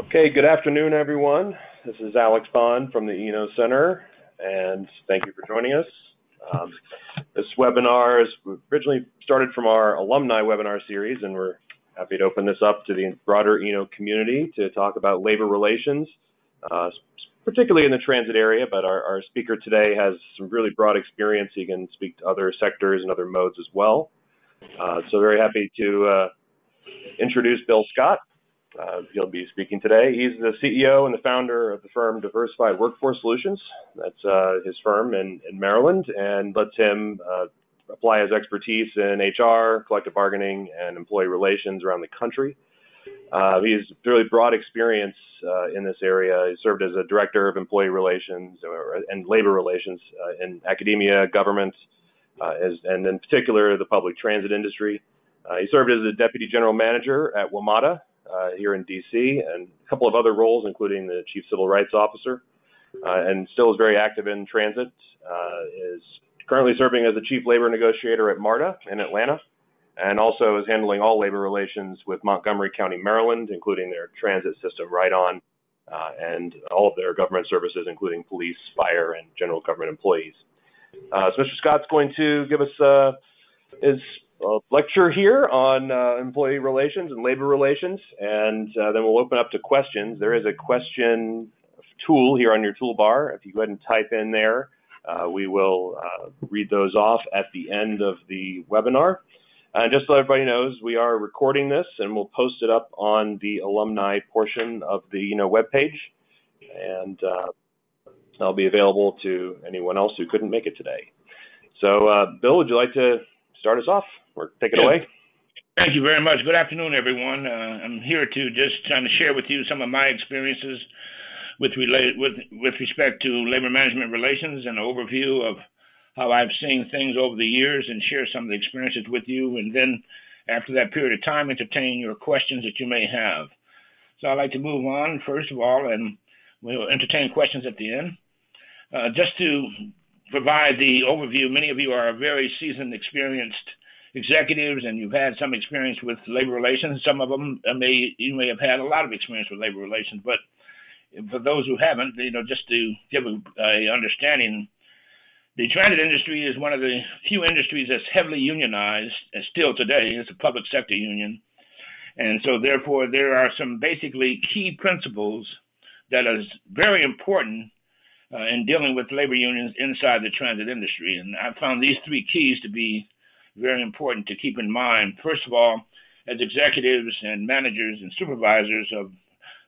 Okay, good afternoon, everyone. This is Alex Bond from the Eno Center, and thank you for joining us. Um, this webinar is originally started from our alumni webinar series, and we're happy to open this up to the broader Eno community to talk about labor relations, uh, particularly in the transit area. But our, our, speaker today has some really broad experience. He can speak to other sectors and other modes as well. Uh, so very happy to uh, introduce Bill Scott. Uh, he'll be speaking today. He's the CEO and the founder of the firm Diversified Workforce Solutions. That's uh, his firm in, in, Maryland, and lets him uh, apply his expertise in HR, collective bargaining, and employee relations around the country. Uh, he has really broad experience uh, in this area. He served as a director of employee relations and labor relations uh, in academia, government, as, and in particular the public transit industry. he served as a deputy general manager at WMATA, uh, here in DC, and a couple of other roles, including the chief civil rights officer, uh, and still is very active in transit. Uh, is currently serving as the chief labor negotiator at MARTA in Atlanta, and also is handling all labor relations with Montgomery County, Maryland, including their transit system, Ride On, uh, and all of their government services, including police, fire, and general government employees. Uh, so Mr. Scott's going to give us his a lecture here on uh, employee relations and labor relations, and uh, then we'll open up to questions. There is a question tool here on your toolbar. If you go ahead and type in there, uh, we will uh, read those off at the end of the webinar. And just so everybody knows, we are recording this and we'll post it up on the alumni portion of the you know webpage, and uh, I'll be available to anyone else who couldn't make it today. So, uh, Bill, would you like to start us off? Or take it yeah. away. Thank you very much. Good afternoon, everyone. Uh, I'm here to just trying to share with you some of my experiences with relate with with respect to labor management relations and an overview of how I've seen things over the years and share some of the experiences with you. And then after that period of time, entertain your questions that you may have. So I'd like to move on first of all, and we'll entertain questions at the end. Uh, just to provide the overview, many of you are very seasoned, experienced executives and you've had some experience with labor relations. Some of them uh, may you may have had a lot of experience with labor relations, but for those who haven't, you know, just to give a, a understanding, the transit industry is one of the few industries that's heavily unionized, and still today it's a public sector union, and so therefore there are some basically key principles that is very important uh, in dealing with labor unions inside the transit industry. And I found these three keys to be very important to keep in mind. First of all, as executives and managers and supervisors of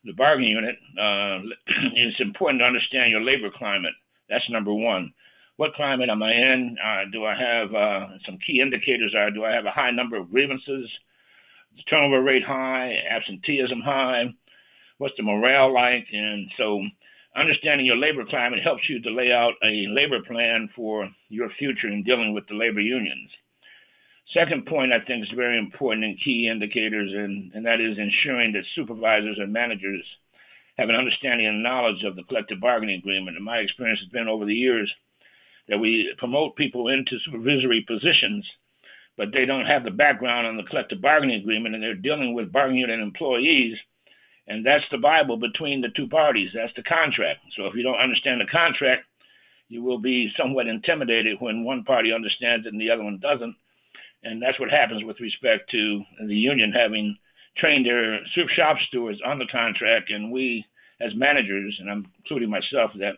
the bargaining unit, uh, it's important to understand your labor climate. That's number one. What climate am I in? Uh, do I have uh, some key indicators? Are do I have a high number of grievances? Turnover rate high? Absenteeism high? What's the morale like? And so, understanding your labor climate helps you to lay out a labor plan for your future in dealing with the labor unions. Second point I think is very important and key indicators, and, and that is ensuring that supervisors and managers have an understanding and knowledge of the collective bargaining agreement. And my experience has been over the years that we promote people into supervisory positions, but they don't have the background on the collective bargaining agreement, and they're dealing with bargaining unit employees. And that's the Bible between the two parties. That's the contract. So if you don't understand the contract, you will be somewhat intimidated when one party understands it and the other one doesn't and that's what happens with respect to the union having trained their shop stewards on the contract, and we as managers, and I'm including myself, that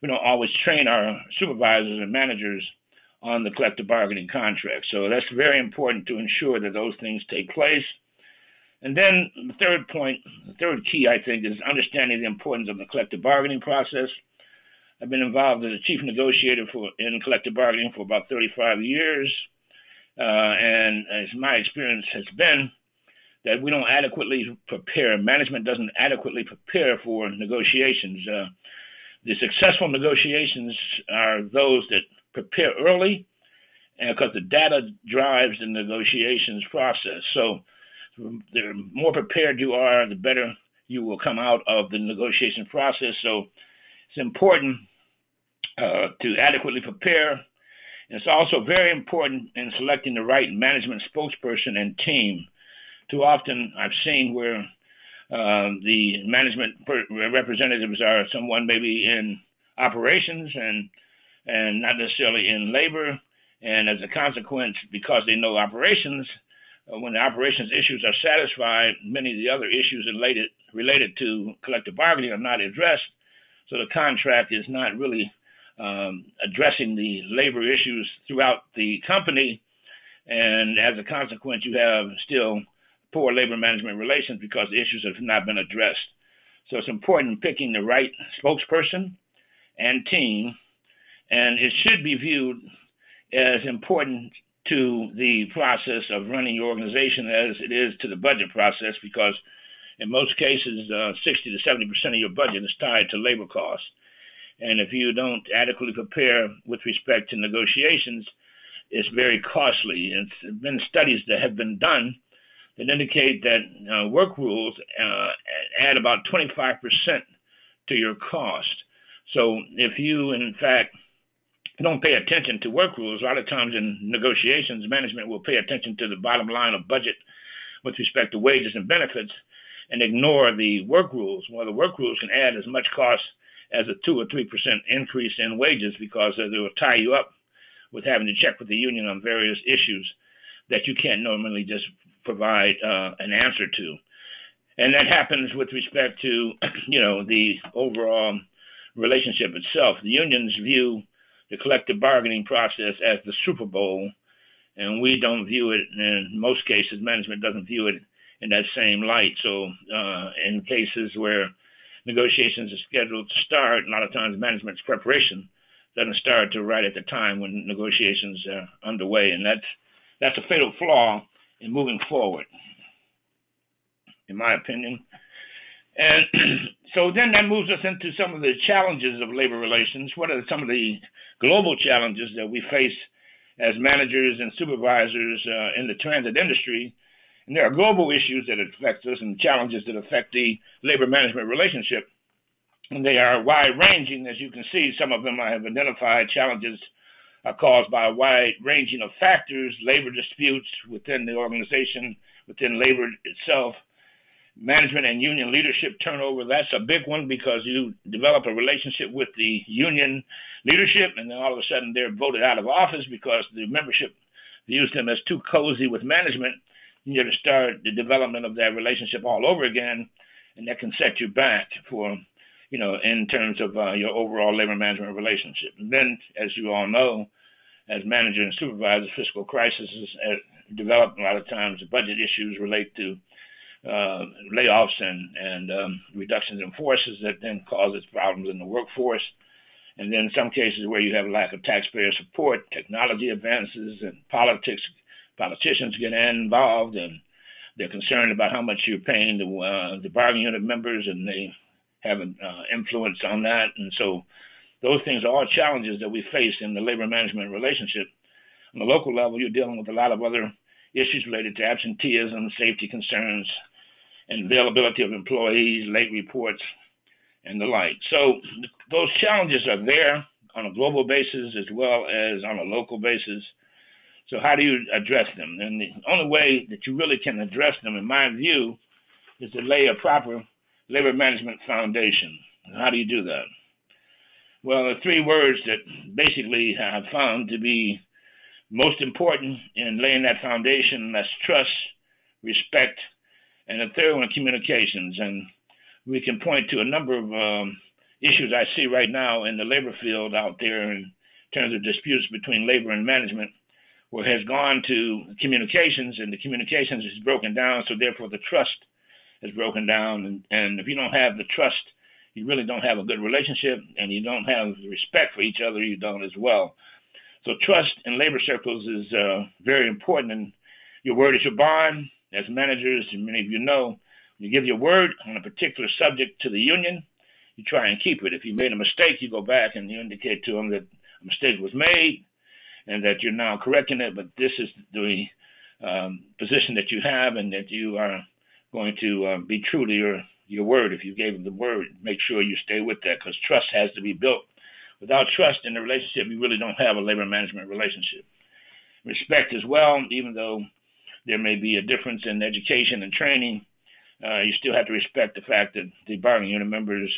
we don't always train our supervisors and managers on the collective bargaining contract. So that's very important to ensure that those things take place. And then the third point, the third key, I think, is understanding the importance of the collective bargaining process. I've been involved as a chief negotiator for in collective bargaining for about 35 years. Uh, and as my experience has been, that we don't adequately prepare, management doesn't adequately prepare for negotiations. Uh, the successful negotiations are those that prepare early, and because the data drives the negotiations process. So, the more prepared you are, the better you will come out of the negotiation process. So, it's important uh, to adequately prepare it's also very important in selecting the right management spokesperson and team. Too often, I've seen where Um, the management representatives are someone maybe in operations and and not necessarily in labor. And as a consequence, because they know operations, uh, when the operations issues are satisfied, many of the other issues related related to collective bargaining are not addressed. So the contract is not really um, addressing the labor issues throughout the company, and as a consequence, you have still poor labor management relations because the issues have not been addressed. So it's important picking the right spokesperson and team, and it should be viewed as important to the process of running your organization as it is to the budget process because in most cases, uh, 60 to 70 percent of your budget is tied to labor costs. And if you don't adequately prepare with respect to negotiations, it's very costly. It's been studies that have been done that indicate that uh, work rules uh, add about 25% to your cost. So if you, in fact, don't pay attention to work rules, a lot of times in negotiations, management will pay attention to the bottom line of budget with respect to wages and benefits and ignore the work rules. Well, the work rules can add as much cost as a 2 or 3% increase in wages because they will tie you up with having to check with the union on various issues that you can't normally just provide uh, an answer to. And that happens with respect to, you know, the overall relationship itself. The unions view the collective bargaining process as the Super Bowl, and we don't view it, in most cases, management doesn't view it in that same light. So, uh, in cases where negotiations are scheduled to start, a lot of times management's preparation doesn't start to right at the time when negotiations are underway, and that's that's a fatal flaw in moving forward, in my opinion. And so then that moves us into some of the challenges of labor relations. What are some of the global challenges that we face as managers and supervisors uh, in the transit industry? And there are global issues that affect us and challenges that affect the labor management relationship. And they are wide ranging. As you can see, some of them I have identified challenges are caused by a wide ranging of factors, labor disputes within the organization, within labor itself, management and union leadership turnover. That's a big one because you develop a relationship with the union leadership, and then all of a sudden they're voted out of office because the membership views them as too cozy with management you have to start the development of that relationship all over again, and that can set you back for, you know, in terms of uh, your overall labor management relationship. And then, as you all know, as manager and supervisor, fiscal crises uh, develop a lot of times. Budget issues relate to uh, layoffs and and um, reductions in forces that then causes problems in the workforce. And then in some cases where you have a lack of taxpayer support, technology advances, and politics politicians get involved and they're concerned about how much you're paying the uh, the bargaining unit members, and they have an uh, influence on that. And so, those things are all challenges that we face in the labor management relationship. On the local level, you're dealing with a lot of other issues related to absenteeism, safety concerns, and availability of employees, late reports, and the like. So those challenges are there on a global basis as well as on a local basis. So how do you address them? And the only way that you really can address them, in my view, is to lay a proper labor management foundation. How do you do that? Well, the three words that basically I have found to be most important in laying that foundation that's trust, respect, and the third one, communications. And we can point to a number of um, issues I see right now in the labor field out there in terms of disputes between labor and management well, has gone to communications, and the communications is broken down. So therefore, the trust is broken down. And, and if you don't have the trust, you really don't have a good relationship, and you don't have respect for each other. You don't as well. So trust in labor circles is uh, very important. And your word is your bond. As managers, and many of you know, you give your word on a particular subject to the union, you try and keep it. If you made a mistake, you go back and you indicate to them that a mistake was made and that you're now correcting it, but this is the um, position that you have, and that you are going to uh, be true to your your word. If you gave the word, make sure you stay with that, because trust has to be built. Without trust in the relationship, you really don't have a labor management relationship. Respect as well, even though there may be a difference in education and training. uh, you still have to respect the fact that the bargaining unit members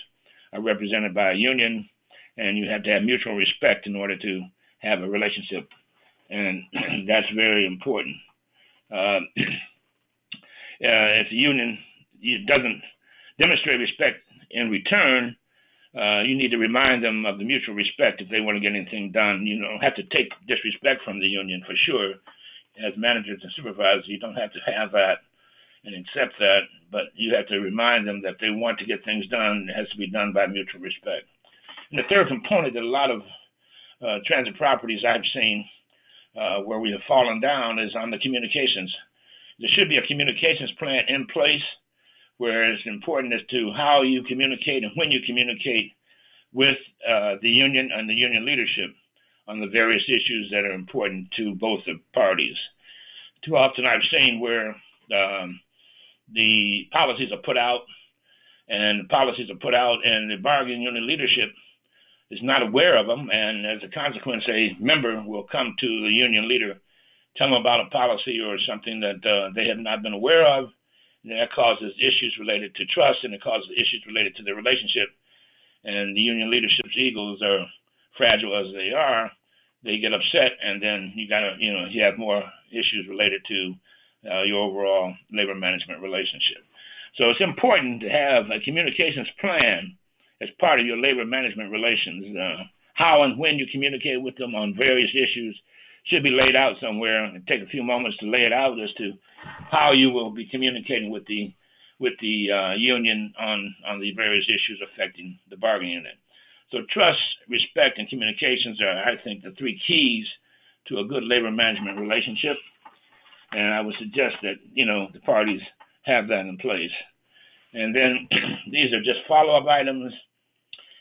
are represented by a union, and you have to have mutual respect in order to have a relationship, and that's very important. Uh, uh, if the union doesn't demonstrate respect in return, uh, you need to remind them of the mutual respect if they want to get anything done. You don't have to take disrespect from the union for sure. As managers and supervisors, you don't have to have that and accept that, but you have to remind them that they want to get things done. It has to be done by mutual respect. And the third component that a lot of uh, transit properties I've seen uh, where we have fallen down is on the communications. There should be a communications plan in place where it's important as to how you communicate and when you communicate with uh, the union and the union leadership on the various issues that are important to both the parties. Too often I've seen where um, the policies are put out and policies are put out and the bargaining union leadership is not aware of them and as a consequence a member will come to the union leader tell them about a policy or something that uh, they have not been aware of And that causes issues related to trust and it causes issues related to the relationship. And the union leadership's egos are fragile as they are. They get upset, and then you gotta, you know, you have more issues related to uh, your overall labor management relationship. So it's important to have a communications plan as part of your labor management relations. Uh, how and when you communicate with them on various issues should be laid out somewhere and take a few moments to lay it out as to how you will be communicating with the with the uh, union on on the various issues affecting the bargaining unit. So trust, respect, and communications are, I think, the three keys to a good labor management relationship. And I would suggest that you know the parties have that in place. And then these are just follow-up items,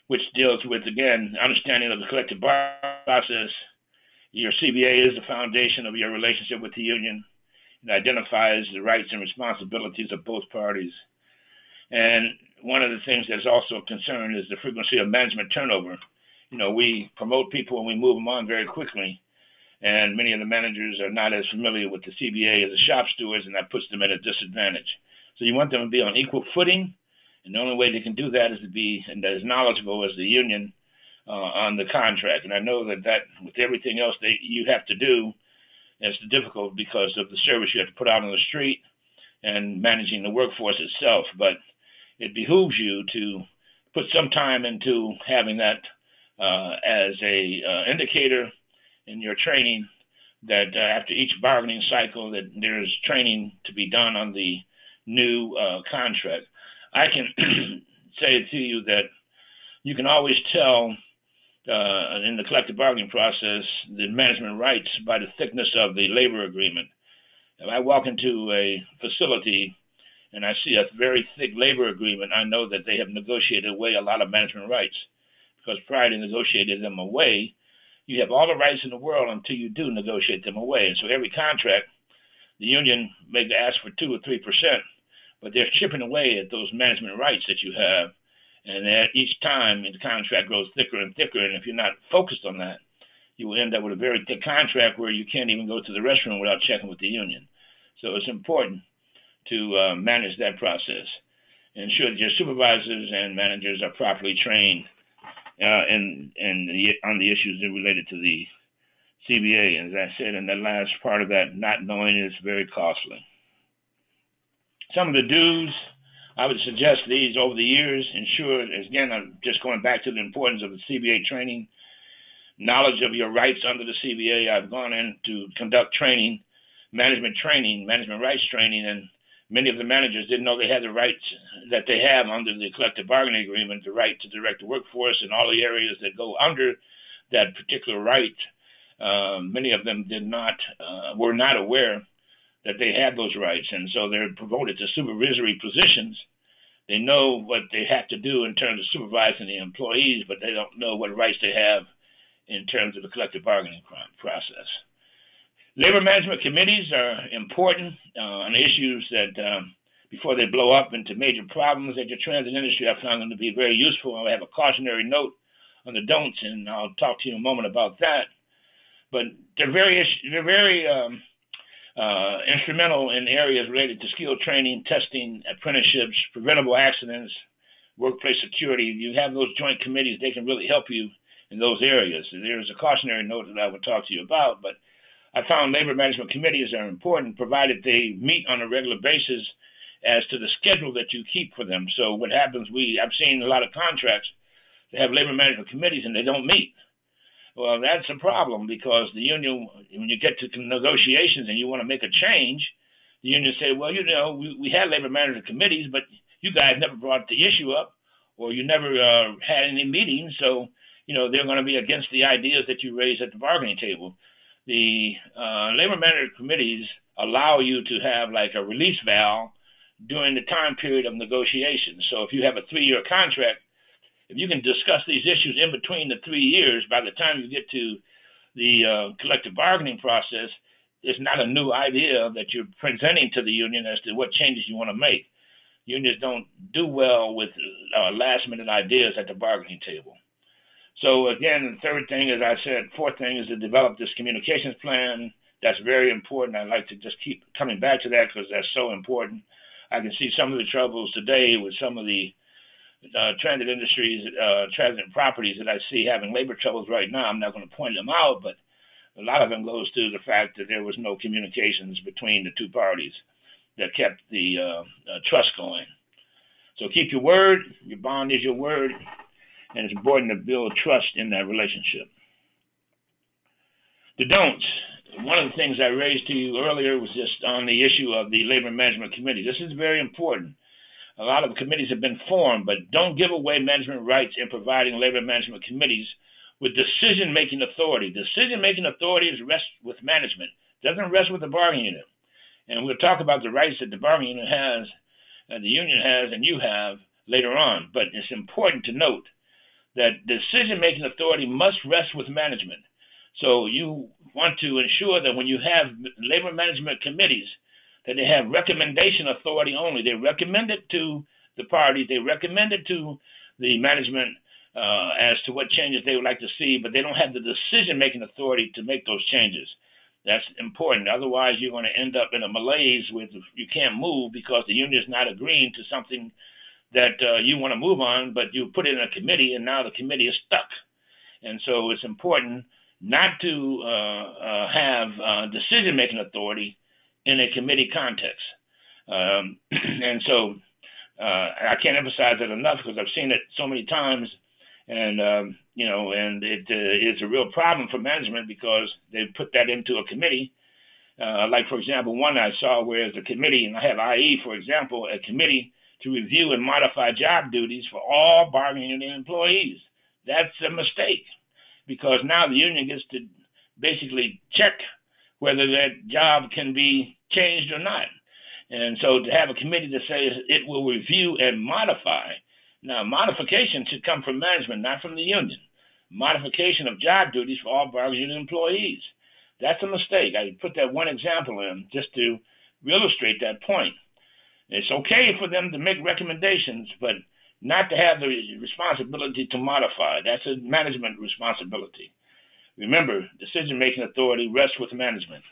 which deals with again understanding of the collective bargaining process your CBA is the foundation of your relationship with the union. It identifies the rights and responsibilities of both parties. And one of the things that's also a concern is the frequency of management turnover. You know, we promote people and we move them on very quickly. And many of the managers are not as familiar with the CBA as the shop stewards, and that puts them at a disadvantage. So you want them to be on equal footing, and the only way they can do that is to be as knowledgeable as the union uh, on the contract. And I know that that with everything else that you have to do, it's difficult because of the service you have to put out on the street and managing the workforce itself. But it behooves you to put some time into having that uh, as a uh, indicator in your training that uh, after each bargaining cycle that there's training to be done on the new uh, contract. I can say to you that you can always tell uh, in the collective bargaining process the management rights by the thickness of the labor agreement. If I walk into a facility and I see a very thick labor agreement, I know that they have negotiated away a lot of management rights. Because prior to negotiating them away, you have all the rights in the world until you do negotiate them away. And so every contract, the union may ask for two or three percent, but they're chipping away at those management rights that you have and at each time the contract grows thicker and thicker, and if you're not focused on that, you will end up with a very thick contract where you can't even go to the restroom without checking with the union. So it's important to uh, manage that process. Ensure that your supervisors and managers are properly trained uh, in, in the, on the issues that related to the CBA. And as I said in the last part of that, not knowing is very costly. Some of the dues I would suggest these over the years ensure, again, I'm just going back to the importance of the CBA training, knowledge of your rights under the CBA. I've gone in to conduct training, management training, management rights training, and many of the managers didn't know they had the rights that they have under the collective bargaining agreement, the right to direct the workforce and all the areas that go under that particular right. Um, many of them did not, uh, were not aware that they have those rights, and so they're promoted to supervisory positions. They know what they have to do in terms of supervising the employees, but they don't know what rights they have in terms of the collective bargaining process. Labor management committees are important uh, on issues that, um, before they blow up into major problems at your transit industry, I found them to be very useful. I have a cautionary note on the don'ts, and I'll talk to you in a moment about that. But they're very, they're very um, uh, instrumental in areas related to skill training, testing, apprenticeships, preventable accidents, workplace security. You have those joint committees; they can really help you in those areas. There's a cautionary note that I would talk to you about, but I found labor management committees are important, provided they meet on a regular basis as to the schedule that you keep for them. So what happens? We I've seen a lot of contracts that have labor management committees and they don't meet. Well, that's a problem because the union, when you get to negotiations and you want to make a change, the union say, well, you know, we, we had labor management committees, but you guys never brought the issue up or you never uh, had any meetings. So, you know, they're going to be against the ideas that you raise at the bargaining table. The uh, labor management committees allow you to have like a release valve during the time period of negotiation. So if you have a three year contract, if you can discuss these issues in between the three years, by the time you get to the uh, collective bargaining process, it's not a new idea that you're presenting to the union as to what changes you want to make. Unions don't do well with uh, last minute ideas at the bargaining table. So again, the third thing, as I said, fourth thing is to develop this communications plan. That's very important. I'd like to just keep coming back to that because that's so important. I can see some of the troubles today with some of the uh, transit industries, uh, transit properties that I see having labor troubles right now. I'm not going to point them out, but a lot of them goes to the fact that there was no communications between the two parties that kept the uh, uh, trust going. So keep your word. Your bond is your word, and it's important to build trust in that relationship. The don'ts. One of the things I raised to you earlier was just on the issue of the labor management committee. This is very important a lot of committees have been formed, but don't give away management rights in providing labor management committees with decision making authority. Decision making authority is rest with management, doesn't rest with the bargaining unit. And we'll talk about the rights that the bargaining unit has, and the union has, and you have later on. But it's important to note that decision making authority must rest with management. So you want to ensure that when you have labor management committees, that they have recommendation authority only. They recommend it to the parties, they recommend it to the management uh, as to what changes they would like to see, but they don't have the decision making authority to make those changes. That's important. Otherwise, you're going to end up in a malaise with you can't move because the union is not agreeing to something that uh, you want to move on, but you put it in a committee, and now the committee is stuck. And so it's important not to uh, uh have uh, decision making authority in a committee context. Um, and so uh, I can't emphasize it enough because I've seen it so many times, and um, you know, and it uh, is a real problem for management because they put that into a committee. Uh, like for example, one I saw where the committee, and I have IE, for example, a committee to review and modify job duties for all bargaining unit employees. That's a mistake because now the union gets to basically check whether that job can be changed or not. And so to have a committee that says it will review and modify. Now, modification should come from management, not from the union. Modification of job duties for all bargaining employees. That's a mistake. I put that one example in just to illustrate that point. It's okay for them to make recommendations, but not to have the responsibility to modify. That's a management responsibility. Remember, decision making authority rests with management.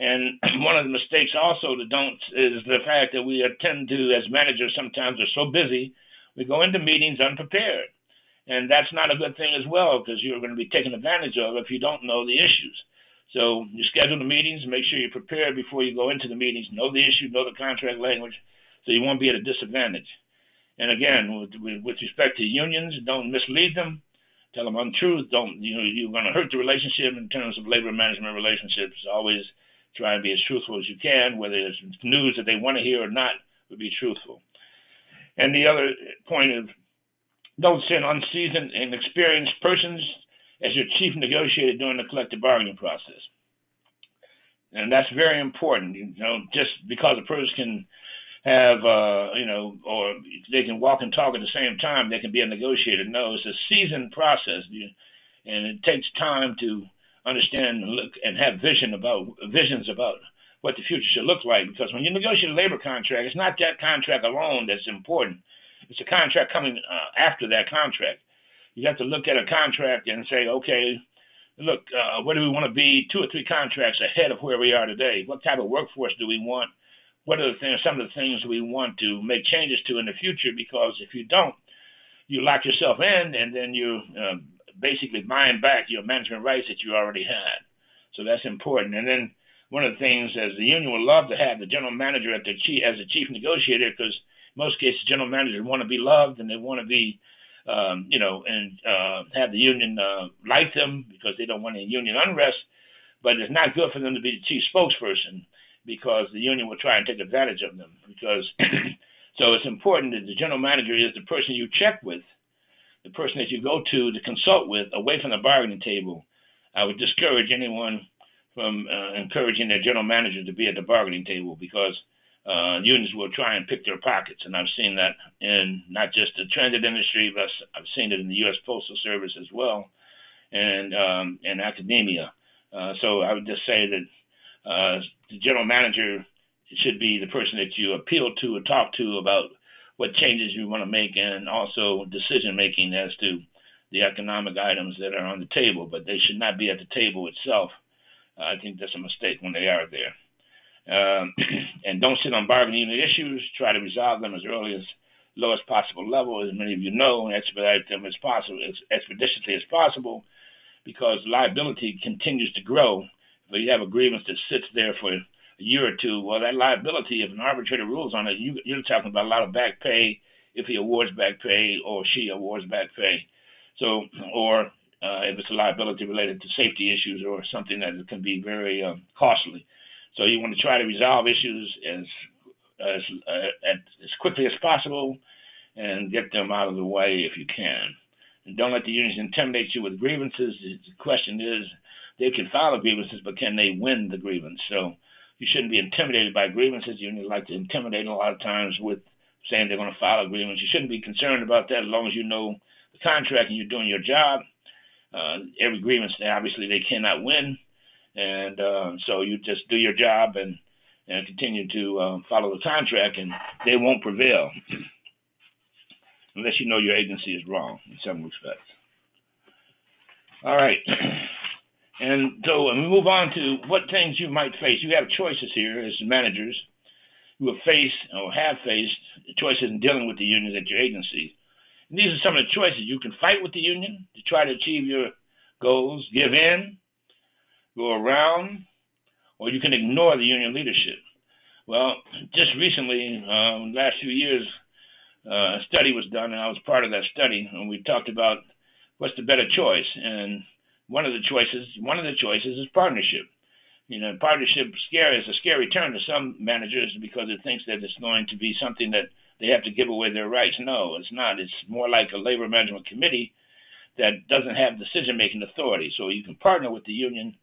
And one of the mistakes also that don't is the fact that we tend to, as managers, sometimes are so busy, we go into meetings unprepared. And that's not a good thing as well because you're going to be taken advantage of if you don't know the issues. So you schedule the meetings, make sure you're prepared before you go into the meetings, know the issue, know the contract language, so you won't be at a disadvantage. And again, with, with respect to unions, don't mislead them tell them untruth. Don't you know you're going to hurt the relationship in terms of labor management relationships. Always try and be as truthful as you can, whether it's news that they want to hear or not. But be truthful. And the other point is, don't send unseasoned and experienced persons as your chief negotiator during the collective bargaining process. And that's very important. You know, just because a person can have uh, you know, or they can walk and talk at the same time. They can be a negotiator. No, it's a seasoned process, and it takes time to understand and look and have vision about visions about what the future should look like. Because when you negotiate a labor contract, it's not that contract alone that's important. It's a contract coming uh, after that contract. You have to look at a contract and say, okay, look, uh, where do we want to be two or three contracts ahead of where we are today? What type of workforce do we want? What are the things, some of the things we want to make changes to in the future? Because if you don't, you lock yourself in, and then you uh, basically buying back your management rights that you already had. So that's important. And then one of the things as the union would love to have the general manager at the chief, as the chief negotiator, because most cases general managers want to be loved and they want to be um, you know, and uh, have the union uh, like them because they don't want any union unrest. But it's not good for them to be the chief spokesperson because the union will try and take advantage of them. Because so it's important that the general manager is the person you check with, the person that you go to to consult with, away from the bargaining table. I would discourage anyone from uh, encouraging their general manager to be at the bargaining table because uh, unions will try and pick their pockets, and I've seen that in not just the transit industry, but I've seen it in the U.S. Postal Service as well, and um, in academia. Uh, so I would just say that uh, the general manager should be the person that you appeal to or talk to about what changes you want to make, and also decision making as to the economic items that are on the table. But they should not be at the table itself. I think that's a mistake when they are there. Um, and don't sit on bargaining unit issues. Try to resolve them as early as lowest possible level, as many of you know, and expedite them as possible, as expeditiously as possible, because liability continues to grow. If you have a grievance that sits there for a year or two, well, that liability, if an arbitrator rules on it, you, you're talking about a lot of back pay if he awards back pay or she awards back pay. So, or uh, if it's a liability related to safety issues or something that can be very um, costly. So you want to try to resolve issues as as uh, as quickly as possible and get them out of the way if you can. And don't let the unions intimidate you with grievances. The question is, they can file grievances, but can they win the grievance? So you shouldn't be intimidated by grievances. Unions like to intimidate a lot of times with saying they're going to file a grievance. You shouldn't be concerned about that as long as you know the contract and you're doing your job. Uh, every grievance, obviously, they cannot win and uh, so you just do your job and and continue to uh, follow the contract, and they won't prevail unless you know your agency is wrong in some respects. All right. And so when we move on to what things you might face, you have choices here as managers who have faced or have faced choices in dealing with the unions at your agency. And these are some of the choices. You can fight with the union to try to achieve your goals, give in, go around, or you can ignore the union leadership. Well, just recently, um, last few years, uh, a study was done, and I was part of that study, and we talked about what's the better choice. And one of the choices, one of the choices is partnership. You know, partnership scary is a scary term to some managers because it thinks that it's going to be something that they have to give away their rights. No, it's not. It's more like a labor management committee that doesn't have decision making authority. So you can partner with the union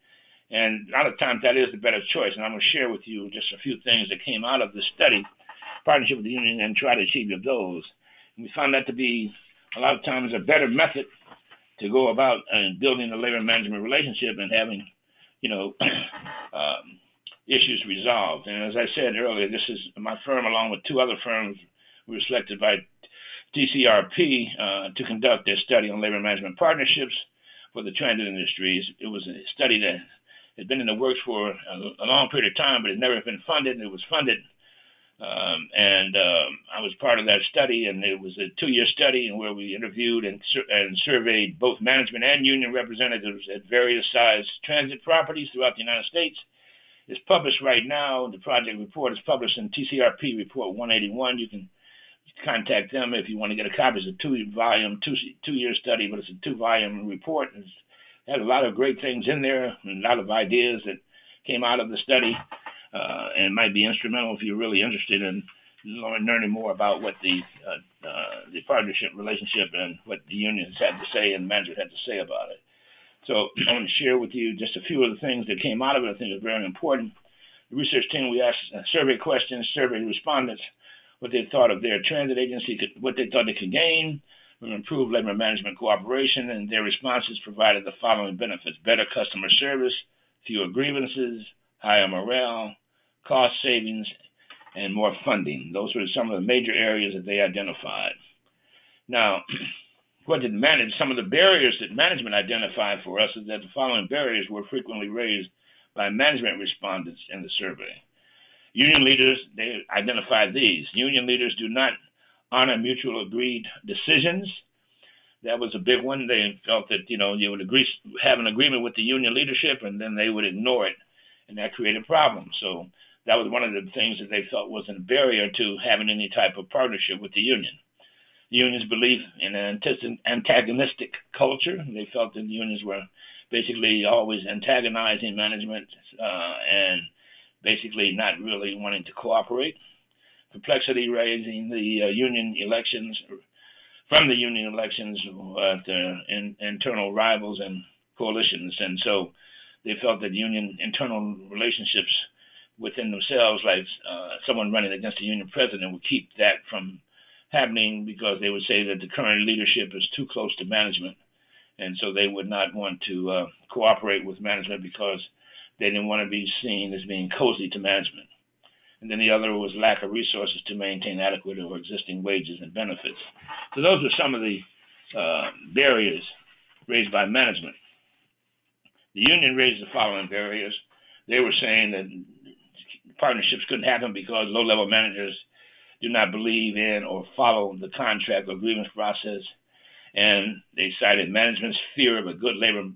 and a lot of times that is the better choice. And I'm going to share with you just a few things that came out of the study, partnership with the union, and try to achieve your goals. And we found that to be a lot of times a better method to go about and building a labor management relationship and having, you know, um, issues resolved. And as I said earlier, this is my firm, along with two other firms, were selected by TCRP uh, to conduct their study on labor management partnerships for the transit industries. It was a study that had been in the works for a, a long period of time, but it never been funded. It was funded, um, and um, I was part of that study. And it was a two-year study, where we interviewed and, and surveyed both management and union representatives at various sized transit properties throughout the United States. It's published right now. The project report is published in TCRP Report 181. You can contact them if you want to get a copy. It's a two-volume, two two-year study, but it's a two-volume report. It's had a lot of great things in there, and a lot of ideas that came out of the study, uh, and it might be instrumental if you're really interested in learning more about what the uh, uh, the partnership relationship and what the unions had to say and management had to say about it. So I want to share with you just a few of the things that came out of it. I think is very important. The research team we asked uh, survey questions, survey respondents what they thought of their transit agency, what they thought they could gain, from improved labor management cooperation, and their responses provided the following benefits better customer service, fewer grievances, higher morale, cost savings, and more funding. Those were some of the major areas that they identified. Now, what did manage some of the barriers that management identified for us is that the following barriers were frequently raised by management respondents in the survey. Union leaders, they identified these. Union leaders do not honor mutual agreed decisions. That was a big one. They felt that, you know, you would agree, have an agreement with the union leadership and then they would ignore it. And that created problems. So that was one of the things that they felt was a barrier to having any type of partnership with the union. The unions believed in an antagonistic culture. They felt that the unions were basically always antagonizing management uh, and basically not really wanting to cooperate. Complexity raising the uh, union elections from the union elections with uh, in, internal rivals and coalitions, and so they felt that union internal relationships within themselves, like uh, someone running against the union president, would keep that from happening because they would say that the current leadership is too close to management, and so they would not want to uh, cooperate with management because they didn't want to be seen as being cozy to management. And then the other was lack of resources to maintain adequate or existing wages and benefits. So those were some of the uh, barriers raised by management. The union raised the following barriers. They were saying that partnerships couldn't happen because low-level managers do not believe in or follow the contract or grievance process, and they cited management's fear of a good labor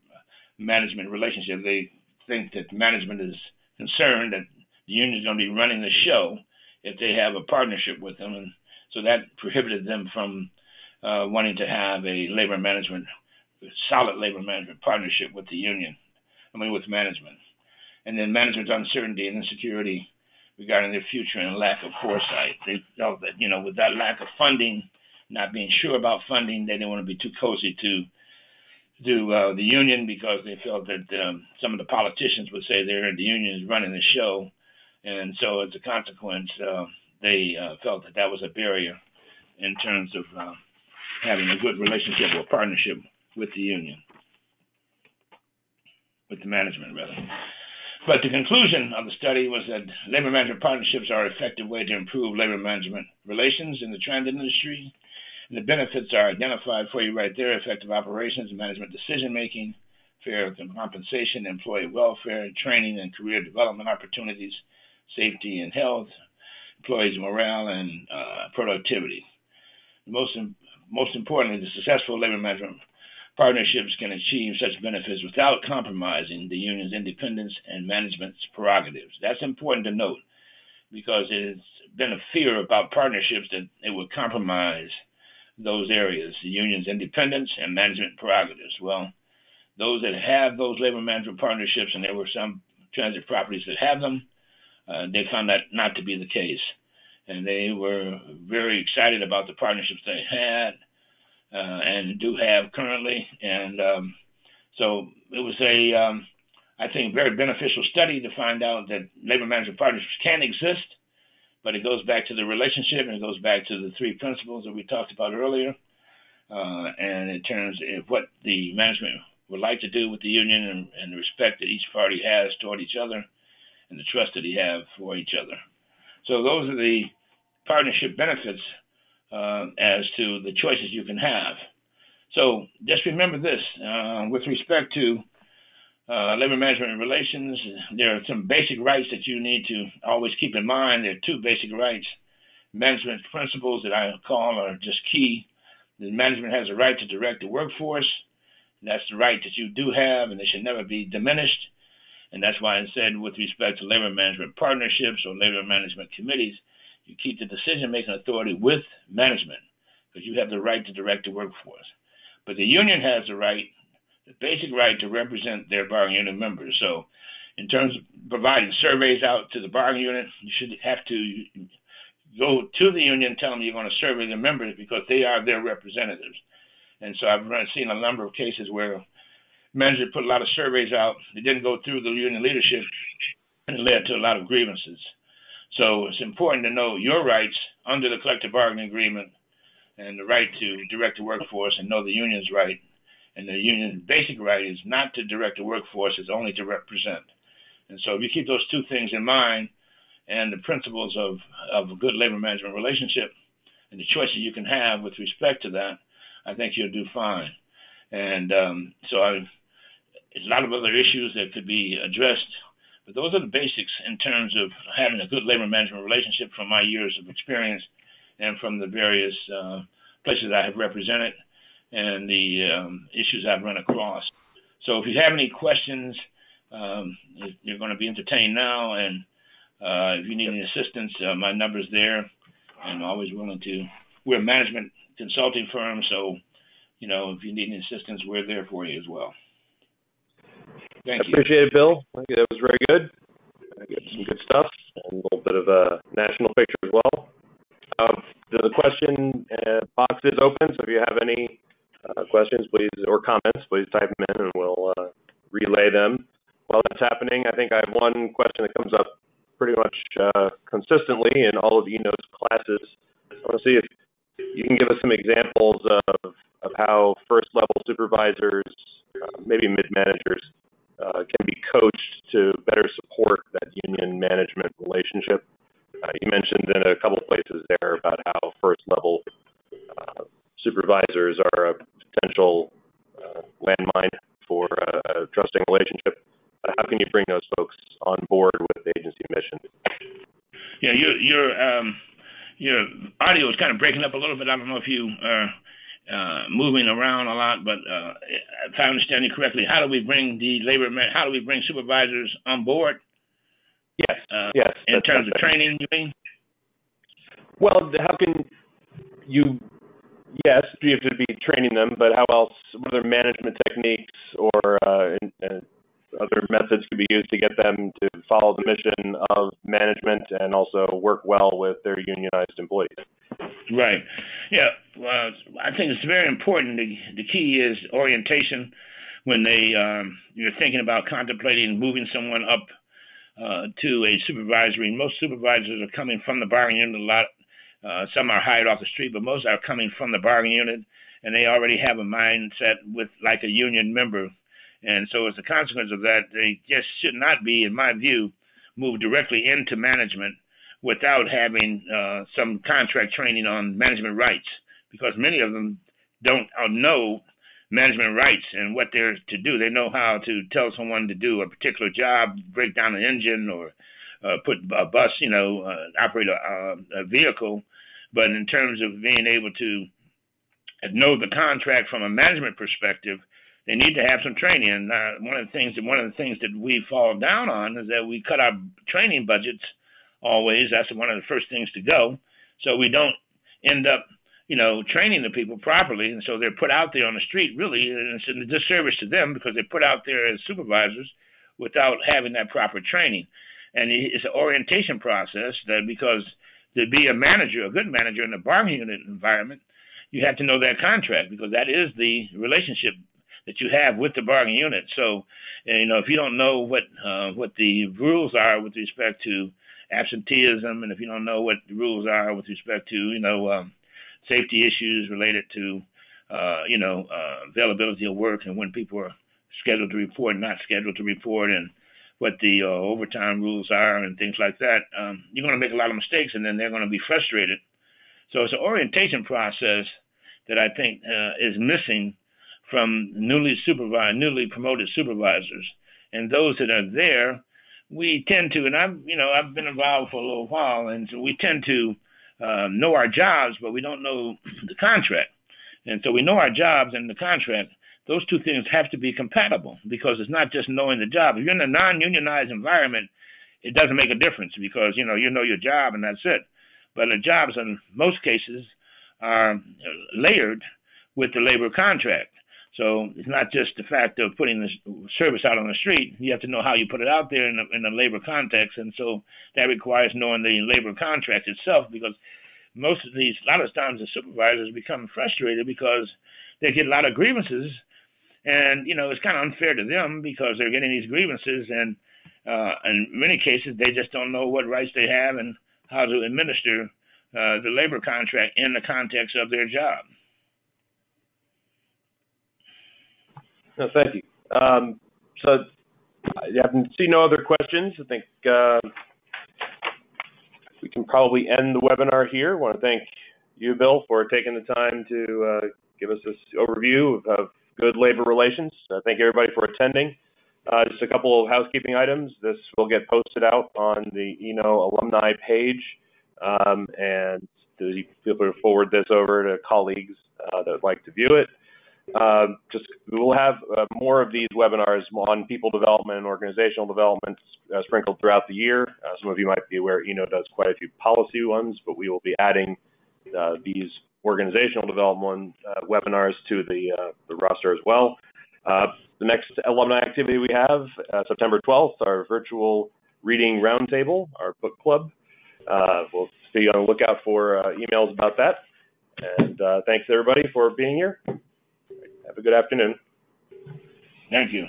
management relationship. They think that management is concerned that the union is going to be running the show if they have a partnership with them, and so that prohibited them from uh, wanting to have a labor management, solid labor management partnership with the union. Mean, with management, and then management's uncertainty and insecurity regarding their future and lack of foresight. They felt that you know, with that lack of funding, not being sure about funding, they didn't want to be too cozy to to uh, the union because they felt that um, some of the politicians would say they're the union is running the show, and so as a consequence, uh, they uh, felt that that was a barrier in terms of uh, having a good relationship or partnership with the union, with the management rather. But the conclusion of the study was that labor management partnerships are an effective way to improve labor management relations in the transit industry and the benefits are identified for you right there effective operations management decision making, fair compensation, employee welfare, training and career development opportunities, safety and health, employees' morale, and uh, productivity. Most, most importantly, the successful labor management partnerships can achieve such benefits without compromising the union's independence and management's prerogatives. That's important to note because it's been a fear about partnerships that it would compromise those areas, the union's independence and management prerogatives. Well, those that have those labor management partnerships, and there were some transit properties that have them, uh, they found that not to be the case. And they were very excited about the partnerships they had and do have currently. And um, so it was a, um, I think, very beneficial study to find out that labor management partnerships can exist but it goes back to the relationship and it goes back to the three principles that we talked about earlier. Uh, and in terms of what the management would like to do with the union and, and, the respect that each party has toward each other and the trust that he have for each other. So those are the partnership benefits uh, as to the choices you can have. So just remember this uh, with respect to uh, labor management and relations. There are some basic rights that you need to always keep in mind. There are two basic rights. Management principles that I call are just key. The management has a right to direct the workforce. That's the right that you do have, and it should never be diminished. And that's why I said, with respect to labor management partnerships or labor management committees, you keep the decision making authority with management because you have the right to direct the workforce. But the union has the right the basic right to represent their bargaining unit members. So, in terms of providing surveys out to the bargaining unit, you should have to go to the union, tell them you're going to survey their members because they are their representatives. And so I've seen a number of cases where managers put a lot of surveys out, they didn't go through the union leadership, and it led to a lot of grievances. So it's important to know your rights under the collective bargaining agreement and the right to direct the workforce and know the union's right and the union's basic right is not to direct the workforce, it's only to represent. And so if you keep those two things in mind and the principles of, of a good labor management relationship and the choices you can have with respect to that, I think you'll do fine. And um, so I, there's a lot of other issues that could be addressed, but those are the basics in terms of having a good labor management relationship from my years of experience and from the various uh, places I have represented and the um, issues I've run across. So if you have any questions, um, you're going to be entertained now. And uh, if you need any assistance, uh, my number's there. I'm always willing to. We're a management consulting firm, so you know if you need any assistance, we're there for you as well. Thank I. Appreciate it, Bill. That was very good. Some good stuff and a little bit of a national picture as well. Uh, the question uh, box is open, so if you have any uh, questions, please, or comments, please type them in and we'll uh, relay them. While that's happening, I think I have one question that comes up pretty much uh, consistently in all of Eno's classes. I want to see if you can give us some examples of, of how first level supervisors, uh, maybe mid managers, uh, can be coached to better support that union management relationship. Uh, you mentioned in a couple places there about how first level uh, supervisors are a potential uh, landmine for a, trusting relationship. Uh, how can you bring those folks on board with the agency mission? Yeah, your your um, your audio is kind of breaking up a little bit. I don't know if you are uh, moving around a lot, but if I understand you correctly, how do we bring the labor? How do we bring supervisors on board? Yes. Uh, yes. In terms of training, you mean? Well, how can you? Yes, you have to be training them, but how else? What other management techniques or uh, in, uh, other methods could be used to get them to follow the mission of management and also work well with their unionized employees? Right. Yeah. Well, I think it's very important. The, the key is orientation. When they um, you're thinking about contemplating moving someone up uh, to a supervisory. Most supervisors are coming from the bargaining unit a lot. Uh, some are hired off the street, but most are coming from the bargaining unit, and they already have a mindset with like a union member. And so, as a consequence of that, they just should not be, in my view, moved directly into management without having uh, some contract training on management rights, because many of them don't know management rights and what they're to do. They know how to tell someone to do a particular job, break down an engine, or uh, put a bus, you know, uh, operate a, a vehicle. But in terms of being able to know the contract from a management perspective, they need to have some training. And uh, one of the things, that one of the things that we fall down on is that we cut our training budgets always. That's one of the first things to go. So we don't end up you know, training the people properly, and so they're put out there on the street. Really, and it's a disservice to them because they're put out there as supervisors without having that proper training. And it's an orientation process that because to be a manager, a good manager in a bargaining unit environment, you have to know that contract because that is the relationship that you have with the bargaining unit. So, you know, if you don't know what uh, what the rules are with respect to absenteeism, and if you don't know what the rules are with respect to, you know, um, safety issues related to, uh, you know, uh, availability of work and when people are scheduled to report, not scheduled to report, and what the uh, overtime rules are and things like that, um, you're going to make a lot of mistakes, and then they're going to be frustrated. So it's an orientation process that I think uh, is missing from newly supervised, newly promoted supervisors, and those that are there. We tend to, and I've, you know, I've been involved for a little while, and so we tend to um, know our jobs, but we don't know the contract. And so we know our jobs and the contract. Those two things have to be compatible because it's not just knowing the job. If you're in a non-unionized environment, it doesn't make a difference because you know you know your job and that's it. But the jobs in most cases are layered with the labor contract. So it's not just the fact of putting the service out on the street. You have to know how you put it out there in a, in a labor context, and so that requires knowing the labor contract itself. Because most of these, a lot of times, the supervisors become frustrated because they get a lot of grievances, and you know it's kind of unfair to them because they're getting these grievances, and uh, in many cases they just don't know what rights they have and how to administer uh, the labor contract in the context of their job. No, thank you. Um, so I see no other questions. I think uh, we can probably end the webinar here. I want to thank you, Bill, for taking the time to uh, give us this overview of, good labor relations. Uh, thank everybody for attending. Uh, just a couple of housekeeping items. This will get posted out on the Eno alumni page, um, and feel free to forward this over to colleagues uh, that would like to view it. Um, just we will have uh, more of these webinars on people development and organizational development uh, sprinkled throughout the year. Uh, some of you might be aware Eno does quite a few policy ones, but we will be adding uh, these organizational development uh, webinars to the the roster as well. the next alumni activity we have September 12th, our virtual reading roundtable, our book club. we'll be on the lookout for emails about that. And thanks everybody for being here. Have a good afternoon. Thank you.